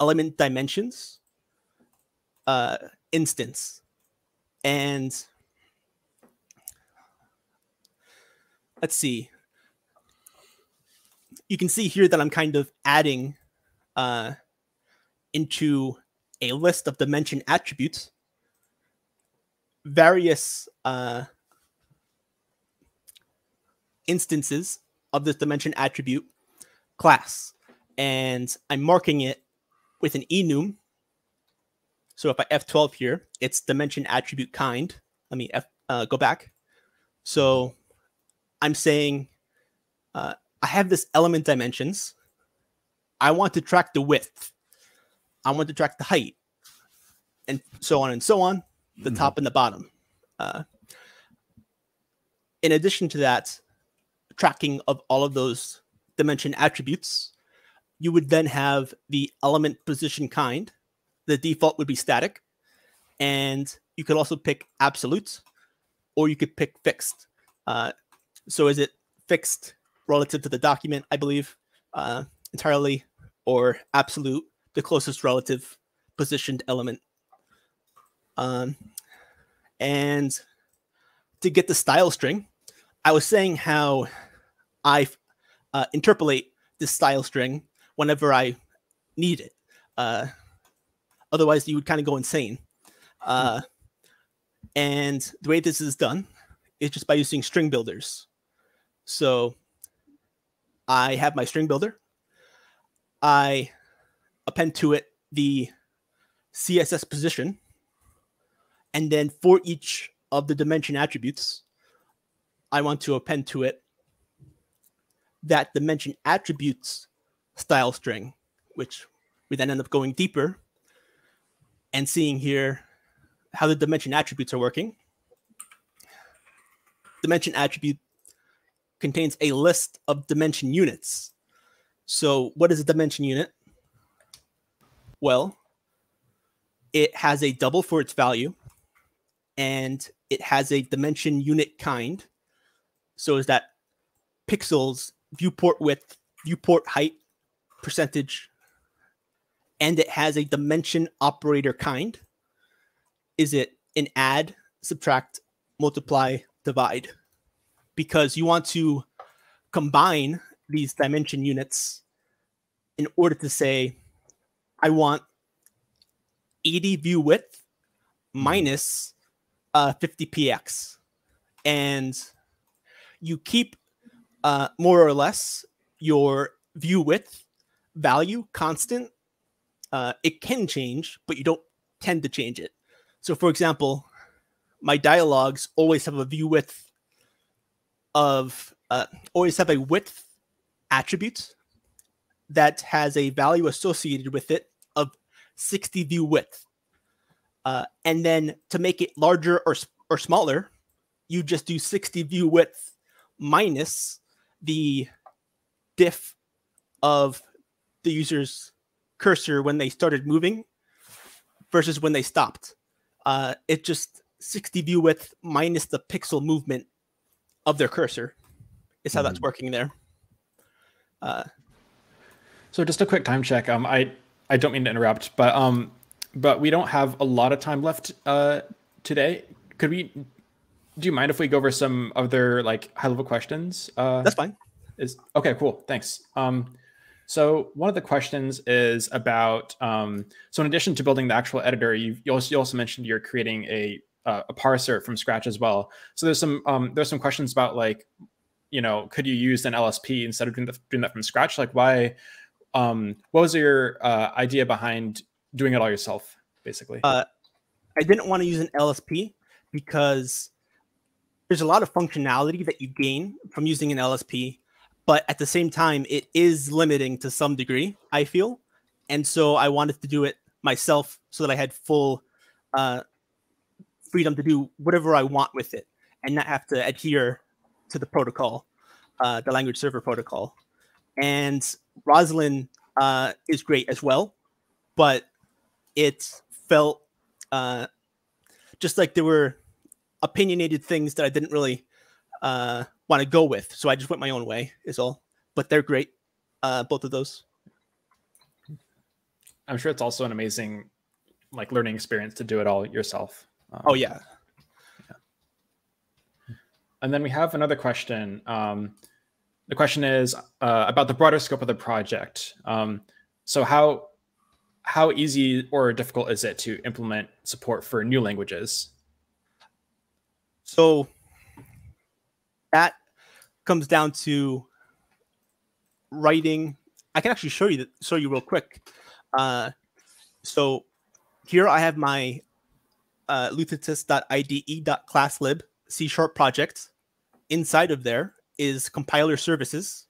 element dimensions uh, instance. And let's see you can see here that I'm kind of adding uh, into a list of dimension attributes various uh, instances of this dimension attribute class. And I'm marking it with an enum. So if I F12 here, it's dimension attribute kind. Let me F, uh, go back. So I'm saying uh, I have this element dimensions. I want to track the width. I want to track the height, and so on and so on, the mm-hmm. top and the bottom. Uh, in addition to that, tracking of all of those dimension attributes, you would then have the element position kind. The default would be static, and you could also pick absolute, or you could pick fixed. Uh, so is it fixed relative to the document, I believe, uh, entirely, or absolute the closest relative positioned element. Um, and to get the style string, I was saying how I uh, interpolate this style string whenever I need it. Uh, otherwise, you would kind of go insane. Uh, and the way this is done is just by using string builders. So I have my string builder. I append to it the CSS position. And then for each of the dimension attributes, I want to append to it that dimension attributes style string, which we then end up going deeper and seeing here how the dimension attributes are working. Dimension attribute contains a list of dimension units. So, what is a dimension unit? Well, it has a double for its value and it has a dimension unit kind. So, is that pixels, viewport width, viewport height, percentage, and it has a dimension operator kind. Is it an add, subtract, multiply, divide? Because you want to combine these dimension units in order to say, I want 80 view width minus uh, 50px. And you keep uh, more or less your view width value constant uh, it can change, but you don't tend to change it. So, for example, my dialogues always have a view width of uh, always have a width attribute that has a value associated with it of 60 view width. Uh, and then to make it larger or, or smaller, you just do 60 view width minus the diff of the user's cursor when they started moving versus when they stopped. Uh, it just 60 view width minus the pixel movement of their cursor is how mm-hmm. that's working there. Uh, so just a quick time check. Um, I I don't mean to interrupt, but um, but we don't have a lot of time left uh today. Could we? Do you mind if we go over some other like high level questions? Uh, that's fine. Is okay. Cool. Thanks. Um, so one of the questions is about um, so in addition to building the actual editor, you you also, you also mentioned you're creating a uh, a parser from scratch as well. So there's some um, there's some questions about like you know could you use an LSP instead of doing, the, doing that from scratch? Like why? Um, what was your uh, idea behind doing it all yourself, basically? Uh, I didn't want to use an LSP because there's a lot of functionality that you gain from using an LSP but at the same time it is limiting to some degree i feel and so i wanted to do it myself so that i had full uh, freedom to do whatever i want with it and not have to adhere to the protocol uh, the language server protocol and roslyn uh, is great as well but it felt uh, just like there were opinionated things that i didn't really uh, want to go with. So I just went my own way, is all. But they're great, uh, both of those. I'm sure it's also an amazing, like, learning experience to do it all yourself. Um, oh yeah. yeah. And then we have another question. Um, the question is uh, about the broader scope of the project. Um, so how how easy or difficult is it to implement support for new languages? So that comes down to writing. I can actually show you that, show you real quick. Uh, so here I have my uh, luthetus.ide.classlib C sharp project. Inside of there is compiler services.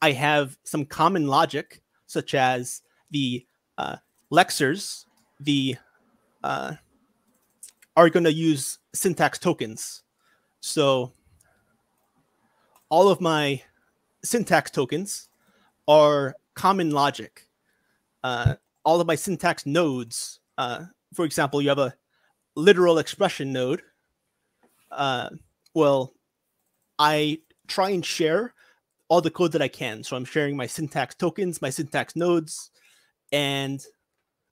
I have some common logic, such as the uh, lexers, the uh, are going to use syntax tokens. So all of my syntax tokens are common logic. Uh, all of my syntax nodes, uh, for example, you have a literal expression node. Uh, well, I try and share all the code that I can. So I'm sharing my syntax tokens, my syntax nodes, and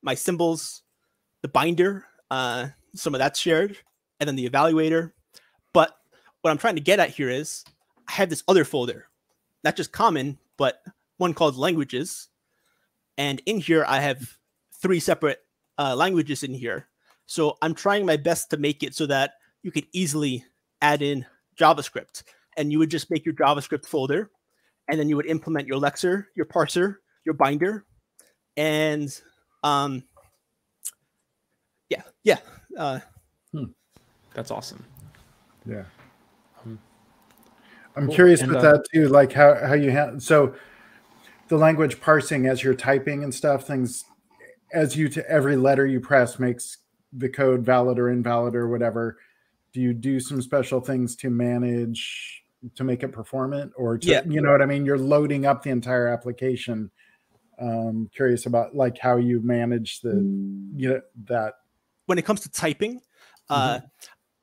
my symbols, the binder, uh, some of that's shared, and then the evaluator. But what I'm trying to get at here is I have this other folder, not just common, but one called languages. And in here, I have three separate uh, languages in here. So I'm trying my best to make it so that you could easily add in JavaScript. And you would just make your JavaScript folder, and then you would implement your lexer, your parser, your binder, and um, yeah, yeah. Uh, hmm. That's awesome. Yeah. Um, I'm cool. curious and, with uh, that too, like how how you have so the language parsing as you're typing and stuff, things as you to every letter you press makes the code valid or invalid or whatever. Do you do some special things to manage to make it performant or to, yeah. you know what I mean? You're loading up the entire application. Um, curious about like how you manage the you know that when it comes to typing, uh, mm-hmm.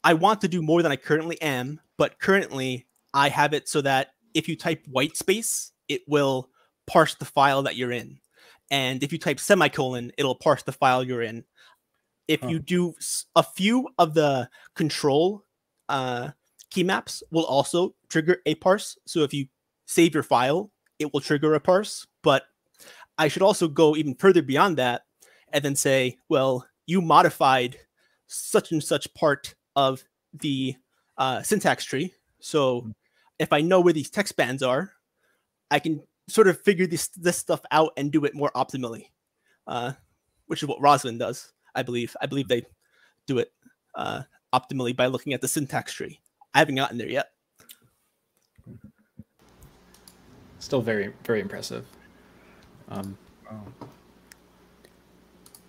I want to do more than I currently am, but currently I have it so that if you type white space, it will parse the file that you're in. And if you type semicolon, it'll parse the file you're in. If huh. you do a few of the control uh, key maps will also trigger a parse. So if you save your file, it will trigger a parse. But I should also go even further beyond that and then say, well, you modified such and such part of the uh, syntax tree. So hmm. if I know where these text bands are, I can sort of figure this this stuff out and do it more optimally, uh, which is what Roslyn does. I believe. I believe they do it uh, optimally by looking at the syntax tree. I haven't gotten there yet. Still very very impressive. Um,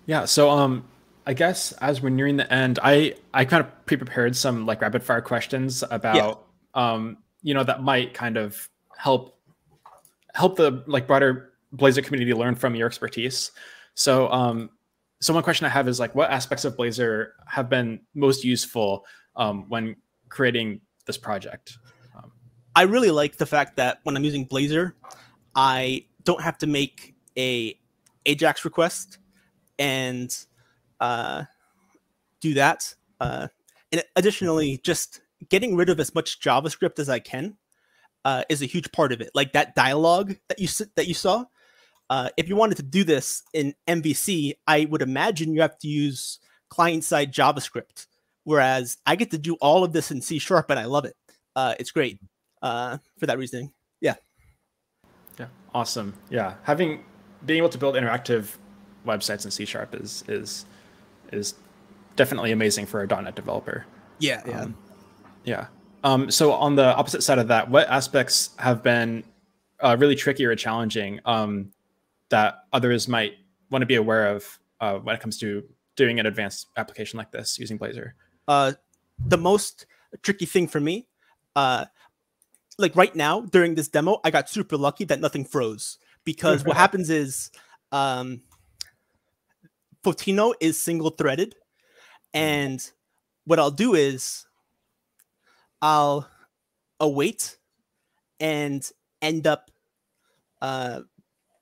Yeah. So um, I guess as we're nearing the end, I I kind of pre-prepared some like rapid fire questions about yeah. um, you know, that might kind of help help the like broader Blazor community learn from your expertise. So um, so one question I have is like, what aspects of Blazor have been most useful um, when creating this project? Um, I really like the fact that when I'm using Blazor, I don't have to make a Ajax request and uh, do that. Uh, and additionally, just getting rid of as much JavaScript as I can uh, is a huge part of it. Like that dialogue that you that you saw. Uh, if you wanted to do this in MVC, I would imagine you have to use client-side JavaScript, whereas I get to do all of this in C sharp, and I love it. Uh, it's great uh, for that reasoning. Yeah. Yeah. Awesome. Yeah. Having being able to build interactive websites in C sharp is is is definitely amazing for a .NET developer. Yeah, yeah, um, yeah. Um, so on the opposite side of that, what aspects have been uh, really tricky or challenging um, that others might want to be aware of uh, when it comes to doing an advanced application like this using Blazor? Uh, the most tricky thing for me, uh, like right now during this demo, I got super lucky that nothing froze because what [laughs] happens is um, Photino is single threaded. And what I'll do is I'll await and end up uh,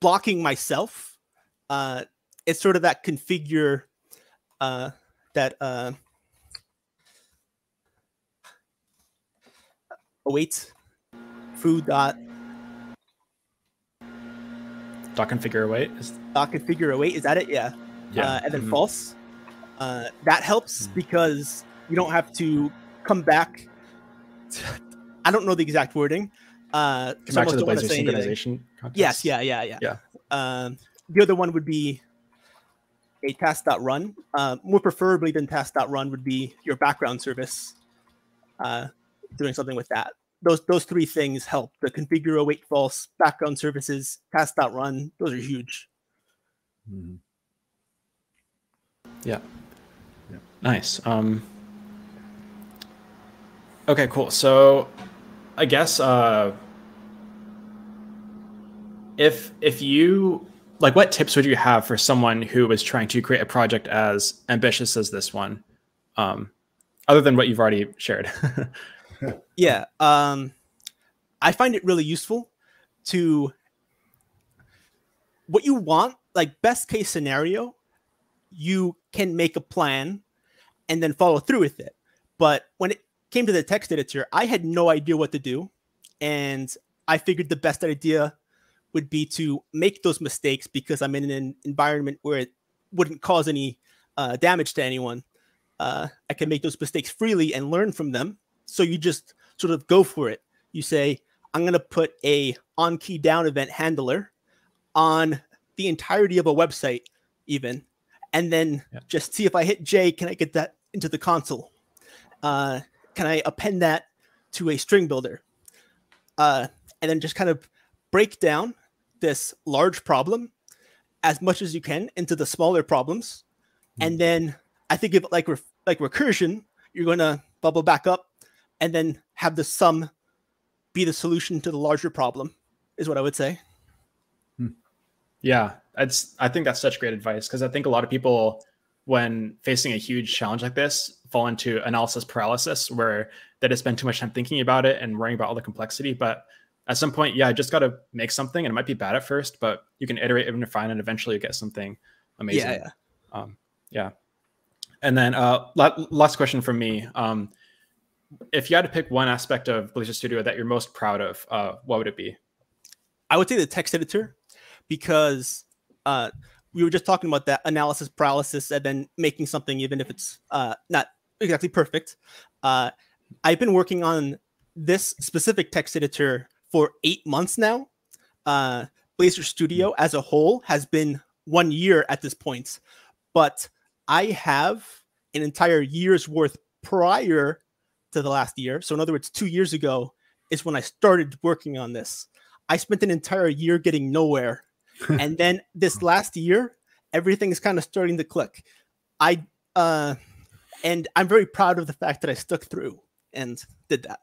blocking myself. Uh, it's sort of that configure uh, that uh, await foo dot dot configure await is dot configure await is that it yeah yeah. Uh, and then mm-hmm. false. Uh, that helps mm-hmm. because you don't have to come back. To, [laughs] I don't know the exact wording. Uh, come back to the Blazor synchronization. Yes, yeah, yeah, yeah. Yeah. Um, the other one would be a task.run. Uh, more preferably than task.run would be your background service uh, doing something with that. Those those three things help. The configure await false, background services, task.run, those are huge. Mm-hmm. Yeah. yeah. Nice. Um, okay, cool. So I guess uh, if if you like what tips would you have for someone who is trying to create a project as ambitious as this one um, other than what you've already shared [laughs] yeah um, i find it really useful to what you want like best case scenario, you can make a plan and then follow through with it. But when it came to the text editor, I had no idea what to do. And I figured the best idea would be to make those mistakes because I'm in an environment where it wouldn't cause any uh, damage to anyone. Uh, I can make those mistakes freely and learn from them. So you just sort of go for it. You say, I'm going to put a on key down event handler on the entirety of a website, even, and then yeah. just see if I hit J, can I get that into the console? Uh, can I append that to a string builder? Uh, and then just kind of break down this large problem as much as you can into the smaller problems. Mm-hmm. And then I think if like like recursion, you're going to bubble back up and then have the sum be the solution to the larger problem is what I would say. Hmm. Yeah, it's I think that's such great advice because I think a lot of people when facing a huge challenge like this fall into analysis paralysis where they just spend too much time thinking about it and worrying about all the complexity but at some point yeah I just got to make something and it might be bad at first but you can iterate and refine and eventually you get something amazing yeah, yeah. Um, yeah. and then uh, last question from me um, if you had to pick one aspect of Blazor Studio that you're most proud of uh, what would it be I would say the text editor because uh, we were just talking about that analysis paralysis and then making something even if it's uh, not exactly perfect. Uh, I've been working on this specific text editor for eight months now. Uh, Blazor Studio as a whole has been one year at this point, but I have an entire year's worth prior to the last year. So, in other words, two years ago is when I started working on this. I spent an entire year getting nowhere [laughs] and then this last year, everything is kind of starting to click. I uh, and I'm very proud of the fact that I stuck through and did that.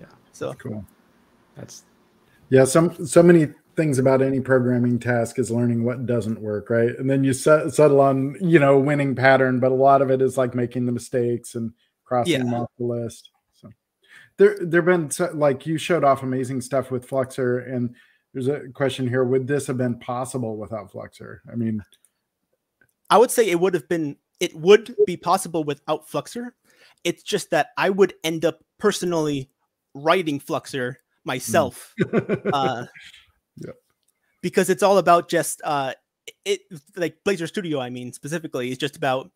Yeah. So cool. That's yeah. Some so many things about any programming task is learning what doesn't work, right? And then you set, settle on you know winning pattern, but a lot of it is like making the mistakes and crossing yeah. them off the list. So there there've been like you showed off amazing stuff with Fluxor and there's a question here would this have been possible without fluxor i mean i would say it would have been it would be possible without fluxor it's just that i would end up personally writing fluxor myself mm. uh, [laughs] yeah. because it's all about just uh, it like blazor studio i mean specifically is just about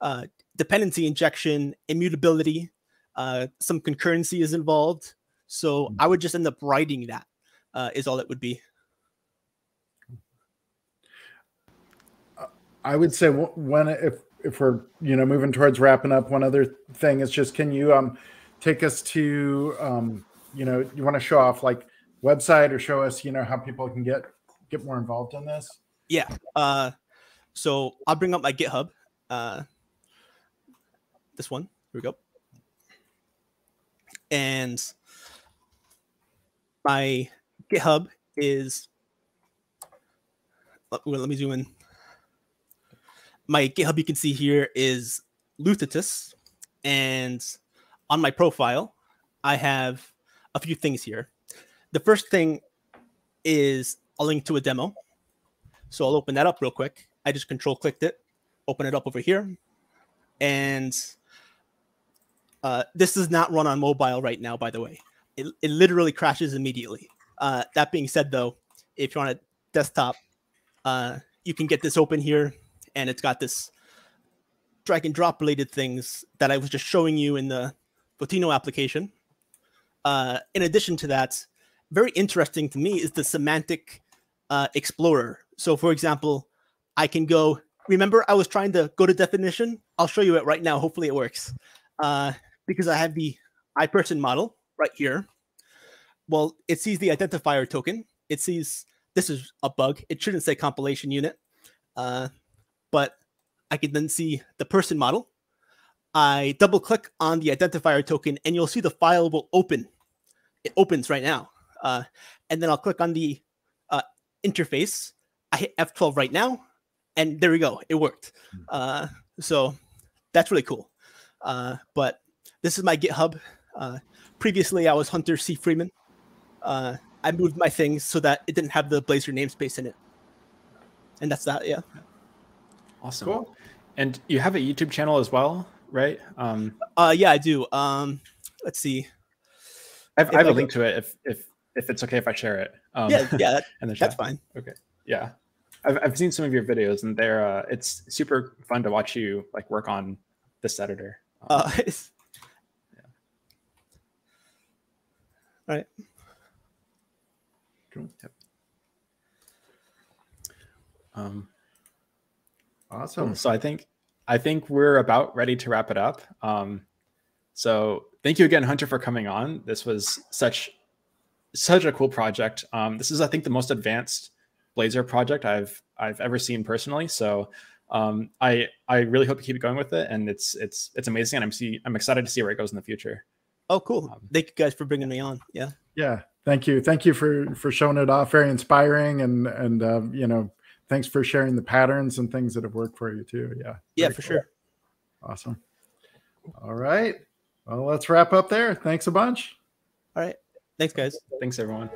uh, dependency injection immutability uh, some concurrency is involved so mm. i would just end up writing that uh, is all it would be. I would say when if if we're you know moving towards wrapping up, one other thing is just can you um take us to um you know you want to show off like website or show us you know how people can get get more involved in this? Yeah. Uh, so I'll bring up my GitHub. Uh, this one. Here we go. And my GitHub is let, let me zoom in. My GitHub you can see here is Luthetus, and on my profile, I have a few things here. The first thing is a link to a demo. So I'll open that up real quick. I just control clicked it, open it up over here. And uh, this does not run on mobile right now, by the way. It, it literally crashes immediately. Uh, that being said, though, if you're on a desktop, uh, you can get this open here, and it's got this drag and drop related things that I was just showing you in the Photino application. Uh, in addition to that, very interesting to me is the semantic uh, explorer. So, for example, I can go. Remember, I was trying to go to definition. I'll show you it right now. Hopefully, it works uh, because I have the iPerson model right here well, it sees the identifier token. It sees this is a bug. It shouldn't say compilation unit, uh, but I can then see the person model. I double click on the identifier token, and you'll see the file will open. It opens right now, uh, and then I'll click on the uh, interface. I hit F12 right now, and there we go. It worked. Hmm. Uh, so that's really cool. Uh, but this is my GitHub. Uh, previously, I was Hunter C. Freeman uh, I moved my things so that it didn't have the Blazor namespace in it. and that's that. Yeah. Awesome. Cool. And you have a YouTube channel as well, right? Um, Uh, yeah, I do. Um, let's see. I've, I have a link to it if if if it's okay if I share it. Um, Yeah, yeah, [laughs] that, in that's fine. Okay, Yeah, I've I've seen some of your videos and they're uh, it's super fun to watch you like work on this editor. Um, Uh, [laughs] it's- Cool. um, Awesome. So I think I think we're about ready to wrap it up. Um, so thank you again, Hunter, for coming on. This was such such a cool project. Um, this is, I think, the most advanced Blazor project I've I've ever seen personally. So um, I I really hope you keep going with it, and it's it's it's amazing, and I'm see I'm excited to see where it goes in the future. oh, cool. Um, Thank you guys for bringing me on. Yeah. Yeah. Thank you. Thank you for for showing it off. Very inspiring, and and uh, you know, thanks for sharing the patterns and things that have worked for you too. Yeah. Yeah, Very for cool. sure. Awesome. All right. Well, let's wrap up there. Thanks a bunch. All right. Thanks, guys. Thanks, everyone.